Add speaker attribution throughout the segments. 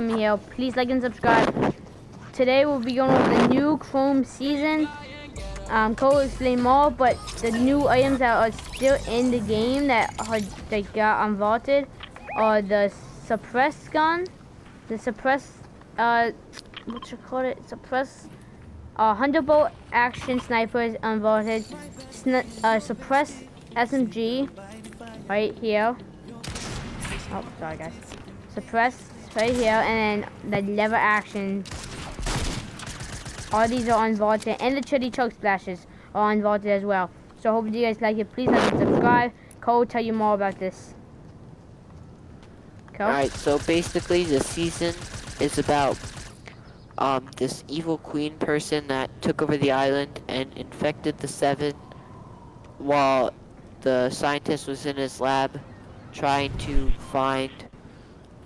Speaker 1: Gaming here. Please like and subscribe. Today we'll be going over the new Chrome season. Um, Cole explain more, but the new items that are still in the game that are that got unvaulted are the suppress gun, the suppress, uh, what you call it, suppress, uh, hundred bolt action snipers unvaulted, Sni uh, suppress SMG, right here. Oh, sorry guys. Suppress right here, and then the lever action. All these are unvaulted, and the chili chug splashes are unvaulted as well. So hope you guys like it. Please like and subscribe. Cole will tell you more about this. Cole?
Speaker 2: Alright, so basically the season is about um, this evil queen person that took over the island and infected the seven while the scientist was in his lab trying to find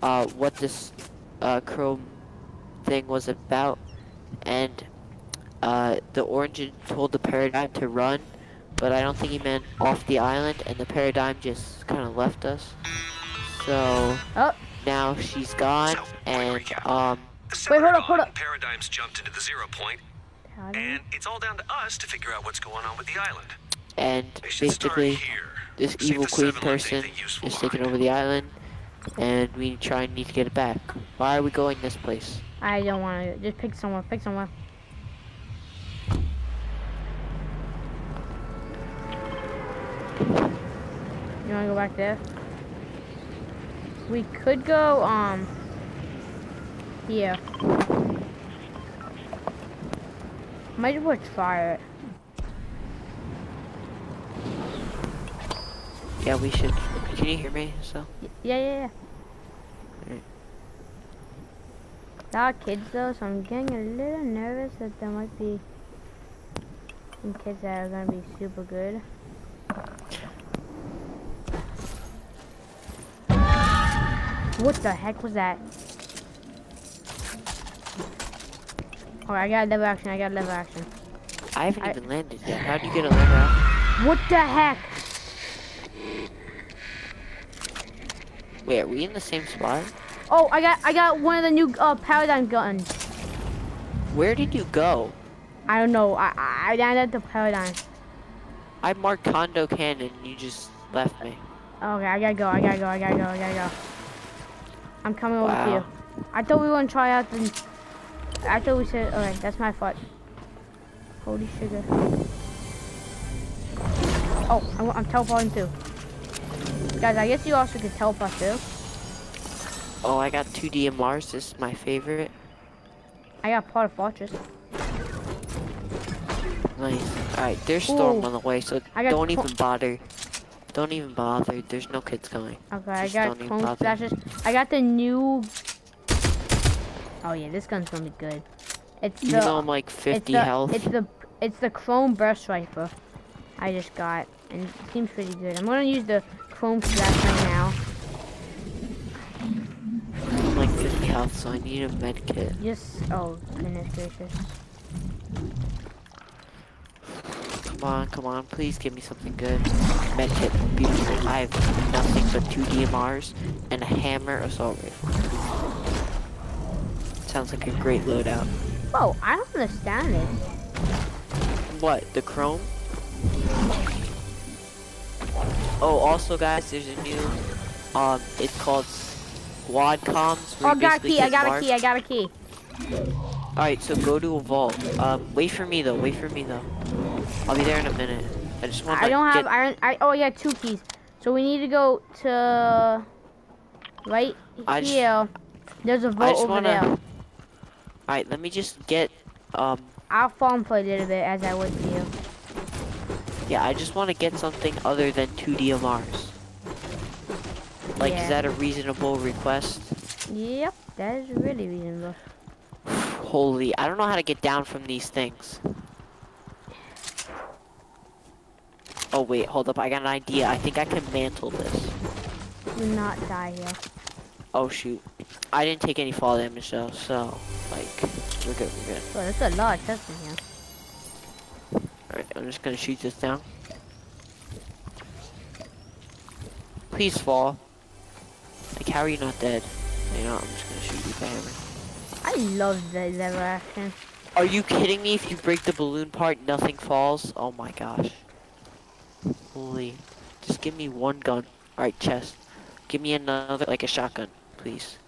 Speaker 2: uh, what this uh, chrome thing was about and uh, the Origin told the paradigm to run but I don't think he meant off the island and the paradigm just kind of left us so
Speaker 1: Oh,
Speaker 2: now she's gone
Speaker 3: So,
Speaker 2: and
Speaker 3: recap.
Speaker 2: um
Speaker 3: The
Speaker 1: Wait, hold
Speaker 3: summer
Speaker 1: up, hold
Speaker 3: gone,
Speaker 1: up.
Speaker 3: Paradigms jumped into the zero point, and it's all down to us to figure out what's going on with the island.
Speaker 2: and
Speaker 3: They should start
Speaker 2: basically this evil queen person is taking over the island and we try and need to get it back. Why are we going this place?
Speaker 1: I don't want to. Just pick someone. Pick someone. You want to go back there? We could go, um, here. Might as well try it.
Speaker 2: Yeah, we should. Can you hear me? So
Speaker 1: Y- Yeah, yeah, yeah.
Speaker 2: Alright.
Speaker 1: There are kids though, so I'm getting a little nervous that there might be some kids that are gonna be super good. What the heck was that? Oh, I got a lever action, I got a lever action.
Speaker 2: I haven't
Speaker 1: I-
Speaker 2: even landed yet. How do you get a lever out?
Speaker 1: What the heck?
Speaker 2: Wait, are we in the same spot?
Speaker 1: Oh, I got I got one of the new uh, paradigm guns.
Speaker 2: Where did you go?
Speaker 1: I don't know, I, I, I landed the paradigm.
Speaker 2: I marked Condo Canyon. You just left me.
Speaker 1: Okay, I gotta go, I gotta go, I gotta go, I gotta go. I'm coming over to you. I thought we were gonna try out the. I thought we said. Alright, that's my fault. Holy sugar. Oh, I'm, I'm teleporting too. Guys, I guess you also could teleport too.
Speaker 2: Oh, I got two DMRs. This is my favorite.
Speaker 1: I got part of fortress.
Speaker 2: Nice. Alright, there's storm
Speaker 1: Ooh.
Speaker 2: on the way, so
Speaker 1: I
Speaker 2: don't even bother. Don't even bother. There's no kids coming.
Speaker 1: Okay, I got
Speaker 2: don't even
Speaker 1: clone
Speaker 2: bother.
Speaker 1: splashes. I got the new. Oh yeah, this gun's gonna be good. It's
Speaker 2: Even
Speaker 1: the.
Speaker 2: though I'm like
Speaker 1: it's
Speaker 2: 50
Speaker 1: the,
Speaker 2: health.
Speaker 1: It's the it's the chrome burst rifle. I just got, and it seems pretty good. I'm gonna use the chrome splash right now.
Speaker 2: I'm like 50 health, so I need a med kit.
Speaker 1: Just oh goodness gracious.
Speaker 2: Come on, come on, please give me something good. Med kit, beautiful. I have nothing but two DMRs and a hammer assault rifle. Sounds like a great loadout.
Speaker 1: Whoa, I don't understand it.
Speaker 2: What, the chrome? Oh, also guys, there's a new, um, it's called squad comms.
Speaker 1: Oh,
Speaker 2: you
Speaker 1: got a key. I got a key. I got a key.
Speaker 2: Alright, so go to a vault. Um, wait for me though, wait for me though. I'll be there in a minute. I just want
Speaker 1: I
Speaker 2: to
Speaker 1: don't have
Speaker 2: get...
Speaker 1: iron. I oh, I got two keys. So we need to go to right
Speaker 2: I just-
Speaker 1: here. There's a
Speaker 2: I
Speaker 1: vault
Speaker 2: just
Speaker 1: over
Speaker 2: wanna...
Speaker 1: there.
Speaker 2: Alright, let me just get, um,
Speaker 1: I'll farm for a little bit as I wait for you.
Speaker 2: Yeah, I just want to get something other than two DMRs. Like,
Speaker 1: Yeah.
Speaker 2: is that a reasonable request?
Speaker 1: Yep, that is really reasonable.
Speaker 2: Holy, I don't know how to get down from these things. Oh wait, hold up, I got an idea. I think I can mantle this.
Speaker 1: Do not die here.
Speaker 2: Oh shoot. I didn't take any fall damage though, so, like, we're good, we're good.
Speaker 1: Well, there's a lot of chests in here.
Speaker 2: Alright, I'm just gonna shoot this down. Please fall. Like, how are you not dead? You know, I'm just gonna shoot you with the hammer.
Speaker 1: I love the lever action.
Speaker 2: Are you kidding me? If you break the balloon part, nothing falls? Oh my gosh. Holy. Just give me one gun. Alright, chest. Give me another, like a shotgun, please.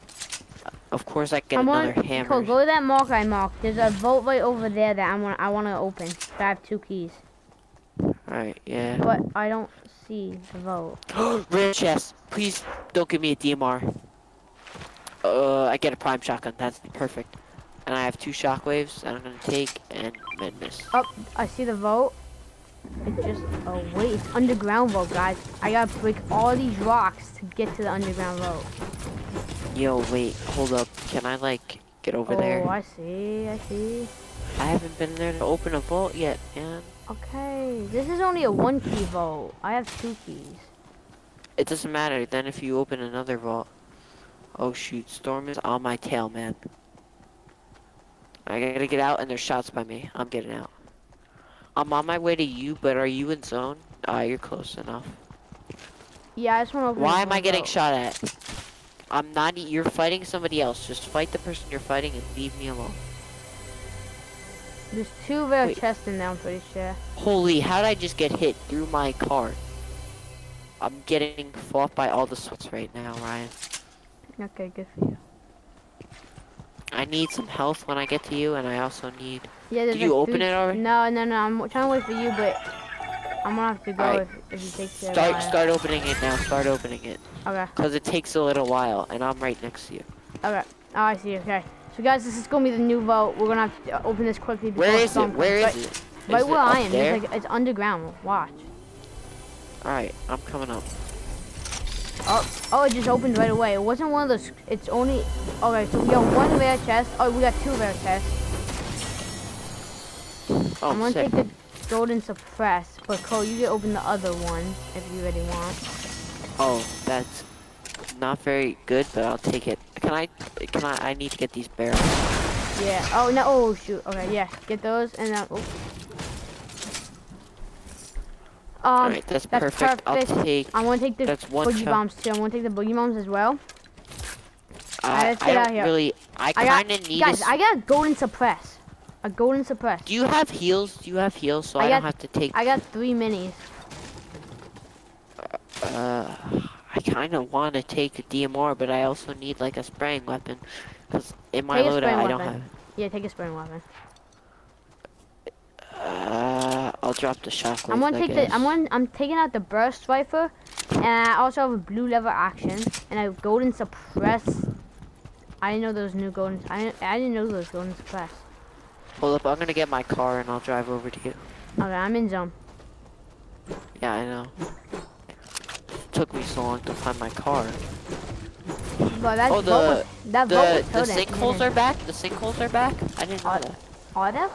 Speaker 2: Of course I get
Speaker 1: I'm
Speaker 2: another
Speaker 1: on,
Speaker 2: hammer.
Speaker 1: Cole, go to that mark I marked. There's a vault right over there that I want I want to open. I have two keys,
Speaker 2: Alright, yeah.
Speaker 1: but I don't see the vault.
Speaker 2: Red chest. Please don't give me a DMR. Uh, I get a prime shotgun. That's perfect. And I have two shockwaves that I'm gonna take and madness.
Speaker 1: Oh, I see the vault. It's just oh wait, it's underground vault, guys. I gotta break all these rocks to get to the underground vault.
Speaker 2: Yo, wait, hold up. Can I like get over
Speaker 1: oh,
Speaker 2: there?
Speaker 1: I see, I see.
Speaker 2: I haven't been there to open a vault yet, man.
Speaker 1: Okay, this is only a one key vault. I have two keys.
Speaker 2: It doesn't matter. Then if you open another vault. Oh shoot, Storm is on my tail, man. I gotta get out and there's shots by me. I'm getting out. I'm on my way to you, but are you in zone? Ah, you're close enough.
Speaker 1: Yeah, I just want to open.
Speaker 2: Why am I getting shot at? I'm not. You're fighting somebody else. Just fight the person you're fighting and leave me alone.
Speaker 1: There's two rare
Speaker 2: Wait.
Speaker 1: chests in there. I'm pretty sure.
Speaker 2: Holy, how did I just get hit through my car? I'm getting fought by all the sorts right now, Ryan.
Speaker 1: Okay, good for you.
Speaker 2: I need some health when I get to you, and I also need.
Speaker 1: Yeah,
Speaker 2: Did you
Speaker 1: like
Speaker 2: open it already?
Speaker 1: No, no, no. I'm trying to wait for you, but I'm gonna have to go
Speaker 2: Alright.
Speaker 1: if, if you take care
Speaker 2: Start,
Speaker 1: of
Speaker 2: start opening it now. Start opening it,
Speaker 1: Okay,
Speaker 2: cause it takes a little while, and I'm right next to you.
Speaker 1: okay. Oh, I see. Okay. So guys, this is gonna be the new vote. We're gonna have to open this quickly. before
Speaker 2: Where is it? Where
Speaker 1: comes.
Speaker 2: is
Speaker 1: right,
Speaker 2: it?
Speaker 1: Right where I am. It's like it's underground. Watch.
Speaker 2: All right, I'm coming up.
Speaker 1: Oh, oh, it just opened right away. It wasn't one of those. It's only. Okay, so we got one rare chest. Oh, we got two rare chests.
Speaker 2: Oh,
Speaker 1: I'm gonna
Speaker 2: sick.
Speaker 1: take the golden suppress, but Cole, you can open the other one if you really want.
Speaker 2: Oh, that's not very good, but I'll take it. Can I? Can I? I need to get these barrels.
Speaker 1: Yeah. Oh no. Oh shoot. Okay. Yeah. Get those and then. Oh. Um,
Speaker 2: All right, that's,
Speaker 1: that's
Speaker 2: perfect. I'll
Speaker 1: perfect.
Speaker 2: take.
Speaker 1: I want to take the
Speaker 2: That's one
Speaker 1: boogie
Speaker 2: chunk.
Speaker 1: bombs too. I want to take the boogie bombs as well.
Speaker 2: I,
Speaker 1: let's
Speaker 2: I
Speaker 1: get out
Speaker 2: don't
Speaker 1: here.
Speaker 2: really. I
Speaker 1: I got,
Speaker 2: kind of need.
Speaker 1: guys. I got a golden suppress. A golden suppress.
Speaker 2: Do you have heals? Do you have heals so
Speaker 1: I
Speaker 2: I, don't have to take?
Speaker 1: I got three minis.
Speaker 2: Uh, I kind of want to take a DMR, but I also need like a spraying weapon, because in my loadout I don't
Speaker 1: weapon. Yeah, take a spraying weapon.
Speaker 2: Uh, I'll drop the shockwave.
Speaker 1: I'm gonna
Speaker 2: I
Speaker 1: take
Speaker 2: guess.
Speaker 1: the. I'm gonna. I'm taking out the burst rifle, and I also have a blue lever action and a golden suppress. I didn't know those new golden. I didn't, I didn't know those golden suppress.
Speaker 2: Hold up, I'm gonna get my car and I'll drive over to you.
Speaker 1: Okay, I'm in zone.
Speaker 2: Yeah, I know. Took me so long to find my car.
Speaker 1: That
Speaker 2: Oh, the
Speaker 1: was, that
Speaker 2: the the sinkholes are back. The sinkholes are back. I didn't know that.
Speaker 1: Are?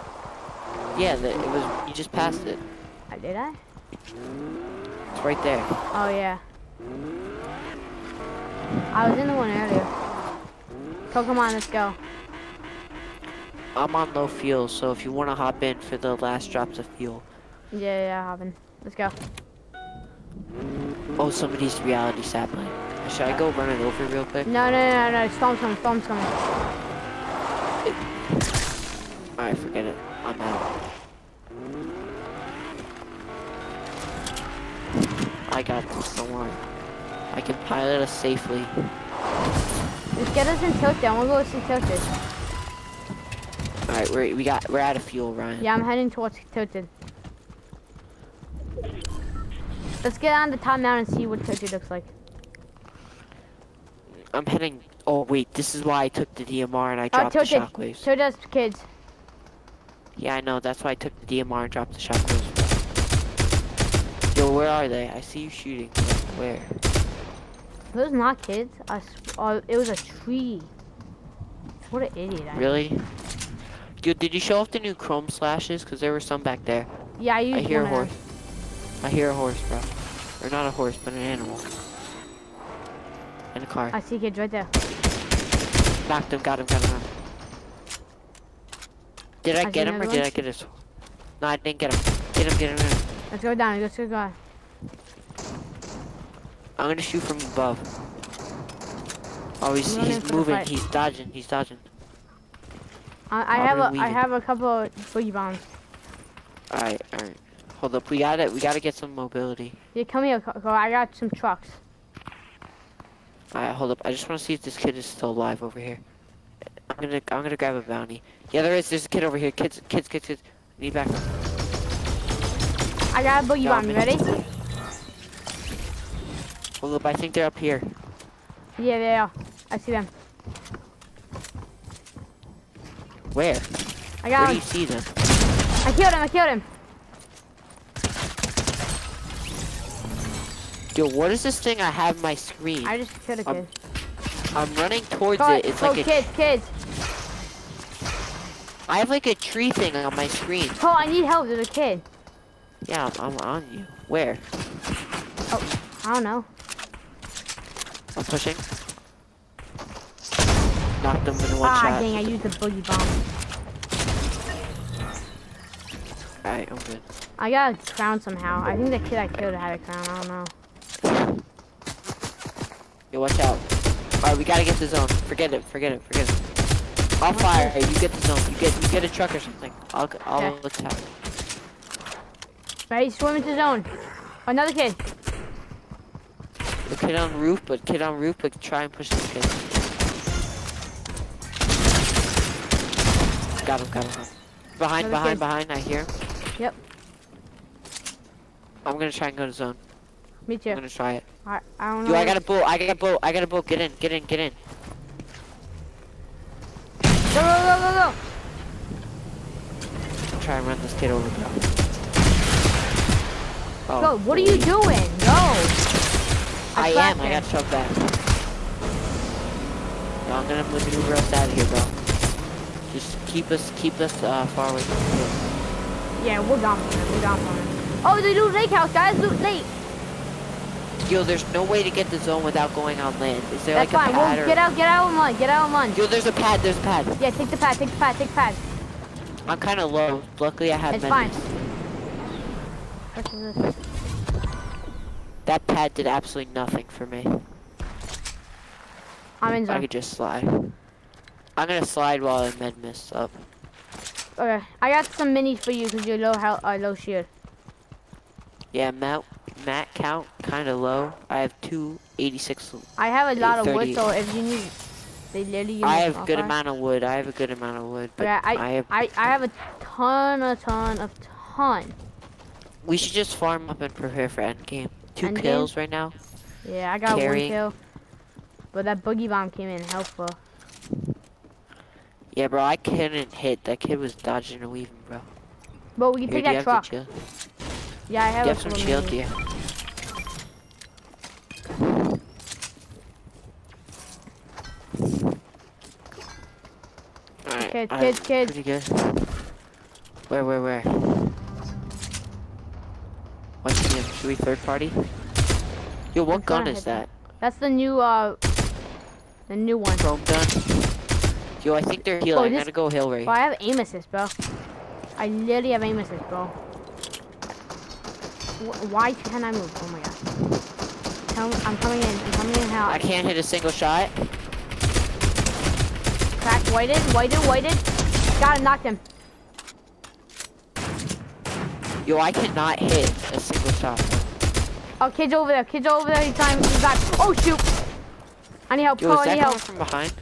Speaker 2: Yeah, the, it was. You just passed it.
Speaker 1: Uh, Did I?
Speaker 2: It's right there.
Speaker 1: Oh yeah. I was in the one earlier. So come on, let's go.
Speaker 2: I'm on low fuel, so if you want to hop in for the last drops of fuel.
Speaker 1: Yeah, yeah, Hoppin. Let's go.
Speaker 2: Oh, somebody's reality sapling. Should I go run it over real quick?
Speaker 1: No, no, no, no, storm's coming, storm's coming.
Speaker 2: Alright, forget it. I'm out. I got this, don't worry. I can pilot us safely.
Speaker 1: Just get us in tilted. I wanna go see tilted.
Speaker 2: Alright, we got, we're out of fuel, Ryan.
Speaker 1: Yeah, I'm heading towards tilted. Let's get on the top mountain and see what tilted looks like.
Speaker 2: I'm heading, oh wait, this is why I took the DMR and I
Speaker 1: Oh,
Speaker 2: dropped the shockwaves.
Speaker 1: Tilted has kids.
Speaker 2: Yeah, I know, that's why I took the DMR and dropped the shockwaves. Yo, where are they? I see you shooting. Where?
Speaker 1: Those not kids. I oh, it was a tree. What an idiot. I am.
Speaker 2: Really? Yo, did you show off the new chrome slashes? Cause there were some back there.
Speaker 1: Yeah, I used
Speaker 2: I hear a
Speaker 1: one
Speaker 2: horse. I hear a horse, bro. Or not a horse, but an animal. In a car.
Speaker 1: I see kids right there.
Speaker 2: Knocked him, got him, got him. Did I,
Speaker 1: I
Speaker 2: get him or
Speaker 1: another
Speaker 2: did
Speaker 1: one.
Speaker 2: I get his? No, I didn't get him. Get him, get him, get him.
Speaker 1: Let's go down. Let's go down.
Speaker 2: I'm gonna shoot from above. Oh, he's, he's moving. He's dodging. He's dodging.
Speaker 1: I, I have a I have a couple of boogie bombs.
Speaker 2: Alright. Hold up. We gotta, we gotta get some mobility.
Speaker 1: Yeah, come here, Co. I got some trucks.
Speaker 2: Alright, hold up. I just want to see if this kid is still alive over here. I'm gonna, I'm gonna grab a bounty. Yeah, there is. There's a kid over here. Kids, kids, kids, kids. Need back.
Speaker 1: I got a boogie bomb. You ready?
Speaker 2: Hold up. I think they're up here.
Speaker 1: Yeah, they are. I see them.
Speaker 2: Where?
Speaker 1: I got Where
Speaker 2: do you see them?
Speaker 1: I killed him. I killed him.
Speaker 2: Yo, what is this thing I have my screen?
Speaker 1: I just killed a kid.
Speaker 2: I'm running towards
Speaker 1: Go,
Speaker 2: it. It's
Speaker 1: go,
Speaker 2: like a,
Speaker 1: kids, kids.
Speaker 2: I have like a tree thing on my screen.
Speaker 1: Cole, I need help. There's a kid.
Speaker 2: Yeah, I'm, I'm on you. Where?
Speaker 1: Oh, I don't know.
Speaker 2: I'm pushing. Knocked him in one
Speaker 1: ah,
Speaker 2: shot.
Speaker 1: dang! I used the boogie bomb.
Speaker 2: Alright, I'm good.
Speaker 1: I got a crown somehow. I think the kid I killed had a crown. I don't know.
Speaker 2: Yo, watch out. Alright, we gotta get the zone. Forget it, forget it, forget it. I'll fire. Hey, you get the zone. You get you get a truck or something. I'll I'll
Speaker 1: Okay.
Speaker 2: attack.
Speaker 1: Ready? Swim into zone. Another kid.
Speaker 2: The kid on roof, but kid on roof, but try and push this kid. Got him, got him. Behind,
Speaker 1: Another
Speaker 2: behind,
Speaker 1: kid.
Speaker 2: behind. I hear.
Speaker 1: Yep.
Speaker 2: I'm gonna try and go to zone.
Speaker 1: Me too.
Speaker 2: I'm gonna try it.
Speaker 1: I, I don't know.
Speaker 2: Yo, I got a boat. I got a boat. I got a boat. Get in, get in, get in.
Speaker 1: Go, go, go, go, go.
Speaker 2: Try and run this kid over. Bro. Oh,
Speaker 1: Go. What are you doing? Go.
Speaker 2: I, am.
Speaker 1: cracked
Speaker 2: I
Speaker 1: him.
Speaker 2: got shoved back. No, I'm gonna maneuver us out of here, bro. Just keep us, keep us uh, far away from the.
Speaker 1: Yeah, we're gone. We're gone. Oh, they loot lake house, guys. Loot lake.
Speaker 2: Yo, there's no way to get the zone without going on land. Is there
Speaker 1: That's
Speaker 2: like
Speaker 1: fine.
Speaker 2: a pad
Speaker 1: We'll
Speaker 2: or?
Speaker 1: get out. Get out and run. Get out and run.
Speaker 2: Yo, there's a pad. There's a pad.
Speaker 1: Yeah, take the pad. Take the pad. Take the pad.
Speaker 2: I'm kind of low. Luckily, I have
Speaker 1: It's
Speaker 2: menus.
Speaker 1: fine. What is this?
Speaker 2: That pad did absolutely nothing for me.
Speaker 1: I'm in zone.
Speaker 2: I could just slide. I'm gonna slide while I med miss up.
Speaker 1: Okay, I got some minis for you because you're low health, uh, low shield.
Speaker 2: Yeah, Matt, Matt count kind of low. I have two 86.
Speaker 1: I have a lot of wood, so if you need, they literally.
Speaker 2: I have a good amount of wood. I have a good amount of wood, but
Speaker 1: I,
Speaker 2: I have.
Speaker 1: I, I have a ton, a ton, of ton.
Speaker 2: We should just farm up and prepare for endgame. Two
Speaker 1: Endgame?
Speaker 2: kills right now.
Speaker 1: Yeah, I got
Speaker 2: Carrying.
Speaker 1: one kill. But that boogie bomb came in helpful.
Speaker 2: Yeah, bro, I couldn't hit. That kid was dodging and weaving, bro.
Speaker 1: But we can
Speaker 2: Here,
Speaker 1: take that truck. Yeah, I have, a
Speaker 2: some shield, you? Alright,
Speaker 1: Kids,
Speaker 2: I'm
Speaker 1: kids, kids.
Speaker 2: Pretty good. Where, where, where? What's the Should we third party? Yo, what
Speaker 1: I'm
Speaker 2: gun is that?
Speaker 1: That's the new, uh, the new one.
Speaker 2: Chrome gun? Yo, I think they're healing.
Speaker 1: Oh,
Speaker 2: I'm gonna go hill raid.
Speaker 1: Bro, I have aim assist, bro. I literally have aim assist, bro. Wh- Why can't I move? Oh my god. Tell me, I'm coming in. I'm coming in how?
Speaker 2: I can't hit a single shot.
Speaker 1: Cracked, whited, whited, whited. Got him, knocked him.
Speaker 2: Yo, I cannot hit a single shot.
Speaker 1: Oh, kid's over there. Kid's over there. He's trying. He's got. Oh shoot! I need help.
Speaker 2: Yo, is
Speaker 1: I need help.
Speaker 2: from behind?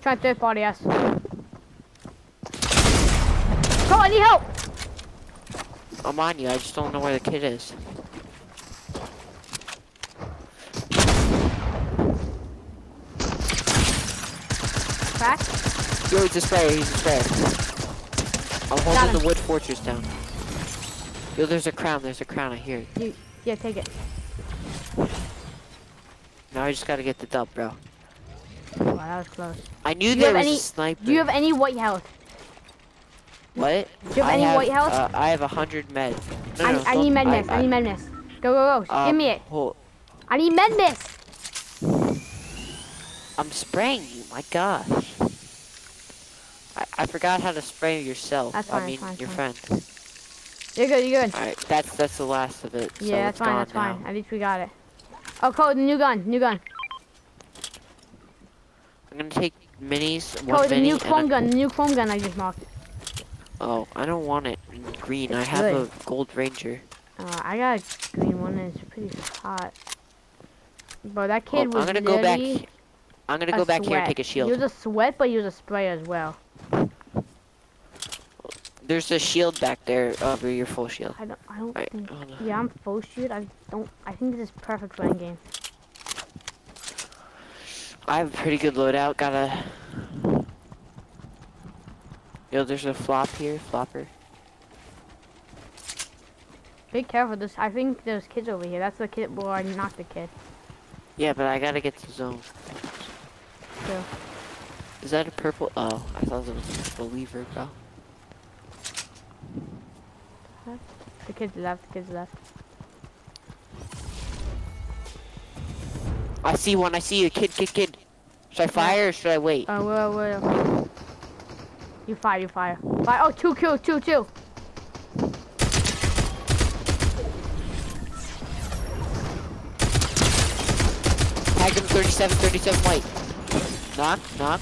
Speaker 1: Try third party yes. Cole, I need help.
Speaker 2: I'm on you. I just don't know where the kid is.
Speaker 1: Crack.
Speaker 2: Yo, he's a sprayer. He's a sprayer. I'm holding the wood fortress down. Yo, there's a crown. There's a crown. I hear it.
Speaker 1: You, yeah, take it.
Speaker 2: Now I just gotta get the dub, bro.
Speaker 1: Wow, that was close.
Speaker 2: I knew
Speaker 1: Do
Speaker 2: there was
Speaker 1: any-
Speaker 2: a sniper.
Speaker 1: Do you have any white health?
Speaker 2: What?
Speaker 1: Do you have
Speaker 2: I
Speaker 1: any
Speaker 2: have,
Speaker 1: white health?
Speaker 2: Uh, I have a hundred med. No,
Speaker 1: I,
Speaker 2: no,
Speaker 1: I need
Speaker 2: don't-
Speaker 1: medness. I, need medness. Go, go, go.
Speaker 2: um,
Speaker 1: Give me it.
Speaker 2: hold-
Speaker 1: I need medness.
Speaker 2: I'm spraying you. My gosh. I, I forgot how to spray yourself.
Speaker 1: That's
Speaker 2: I
Speaker 1: fine,
Speaker 2: mean,
Speaker 1: fine,
Speaker 2: your
Speaker 1: fine.
Speaker 2: friend.
Speaker 1: You're good. You're good.
Speaker 2: Alright, that's that's the last of it. so
Speaker 1: yeah, that's
Speaker 2: it's
Speaker 1: fine. That's fine.
Speaker 2: now.
Speaker 1: At least we got it. Oh, code. The new gun. New gun.
Speaker 2: I'm gonna take minis. One
Speaker 1: Oh, the
Speaker 2: mini
Speaker 1: new chrome gun, the new chrome gun I just marked.
Speaker 2: Oh, I don't want it green. I have
Speaker 1: good.
Speaker 2: a gold ranger.
Speaker 1: Uh, I got a green one and it's pretty hot. Bro, that kid
Speaker 2: Oh,
Speaker 1: kid
Speaker 2: I'm gonna go back. I'm gonna go back here and take a shield.
Speaker 1: Was a sweat, but was a spray as well.
Speaker 2: There's a shield back there over your full shield.
Speaker 1: I don't, I don't
Speaker 2: Right,
Speaker 1: think. Yeah, I'm full shoot. I don't. I think this is perfect for game.
Speaker 2: I have a pretty good loadout. Got a. Yo, there's a flop here, flopper.
Speaker 1: Be careful. This. I think there's kids over here. That's the kid. Well, I knocked the kid.
Speaker 2: Yeah, but I gotta get to zone.
Speaker 1: So,
Speaker 2: Is that a purple? Oh, I thought it was a lever, bro.
Speaker 1: the kids left. The kids left.
Speaker 2: I see one. I see a kid, kid, kid. Should I fire or should I wait?
Speaker 1: Uh, where, where? You fire. You fire. Fire. Oh, two kills. Two, two.
Speaker 2: Tag him 37, 37 white. Knock, knock.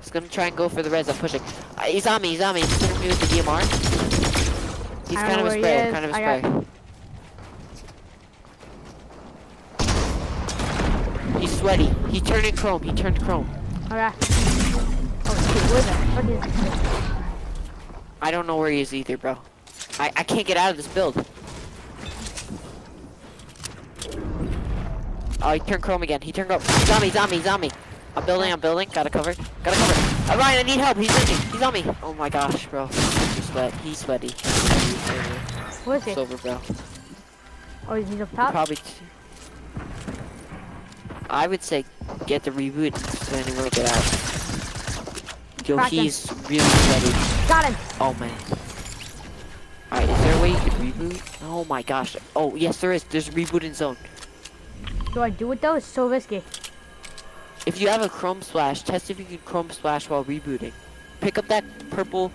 Speaker 2: He's gonna try and go for the res. I'm pushing. Uh, he's on me. He's on me. He's hitting me with the DMR. He's kind of a
Speaker 1: he
Speaker 2: sprayer.
Speaker 1: is.
Speaker 2: Kind of a
Speaker 1: I got-
Speaker 2: sprayer. He's sweaty. He turned in chrome. He turned chrome.
Speaker 1: Okay. Oh shit. Where the fuck is?
Speaker 2: I don't know where he is either, bro. I, I can't get out of this build. Oh, he turned chrome again. He turned chrome. He's on me, he's on me, he's on me. I'm building, I'm building. Gotta cover. Gotta cover. Uh, Ryan, I need help. He's on me. He's on me. Oh my gosh, bro. He's sweat. He's sweaty. He's over.
Speaker 1: Where is he?
Speaker 2: Over, bro.
Speaker 1: Oh, he's up top.
Speaker 2: Probably. I would say get the reboot so anyone get out. Yo,
Speaker 1: Crack him.
Speaker 2: he's really sweaty.
Speaker 1: Got him.
Speaker 2: Oh man. Alright, is there a way you could reboot? Oh my gosh. Oh yes there is. There's a reboot in zone.
Speaker 1: Do I do it though? It's so risky.
Speaker 2: If you have a chrome splash, test if you can chrome splash while rebooting. Pick up that purple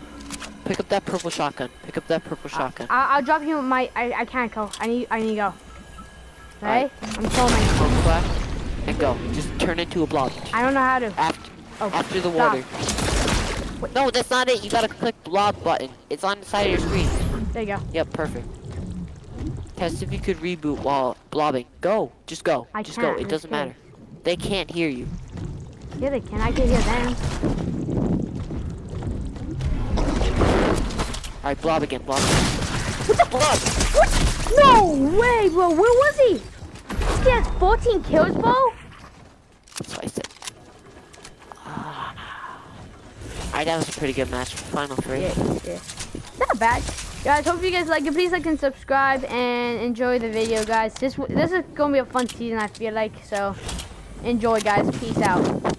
Speaker 2: pick up that purple shotgun. Pick up that purple shotgun.
Speaker 1: I I'll drop you my. I I can't go. I need I need to go. Right?
Speaker 2: Alright.
Speaker 1: I'm filming.
Speaker 2: Chrome splash and go. Just turn into a blob.
Speaker 1: I don't know how to.
Speaker 2: After
Speaker 1: Oh,
Speaker 2: after the
Speaker 1: stop.
Speaker 2: water. No, that's not it. You gotta click blob button. It's on the side of your screen.
Speaker 1: There you go.
Speaker 2: Yep, perfect. Test if you could reboot while blobbing. Go. Just go.
Speaker 1: I
Speaker 2: Just
Speaker 1: can't,
Speaker 2: go. It
Speaker 1: I'm
Speaker 2: doesn't
Speaker 1: scared.
Speaker 2: matter. They can't hear you.
Speaker 1: Yeah, they can. I can hear them.
Speaker 2: Alright, blob again, blob again. What the blob?
Speaker 1: What? No way, bro. Where was he? He has 14 kills, bro.
Speaker 2: That's what I said. Alright, that was a pretty good match. Final three.
Speaker 1: Yeah, yeah. Not bad. Guys, hope you guys like it. Please like and subscribe and enjoy the video, guys. This this is gonna be a fun season, I feel like. So, enjoy, guys. Peace out.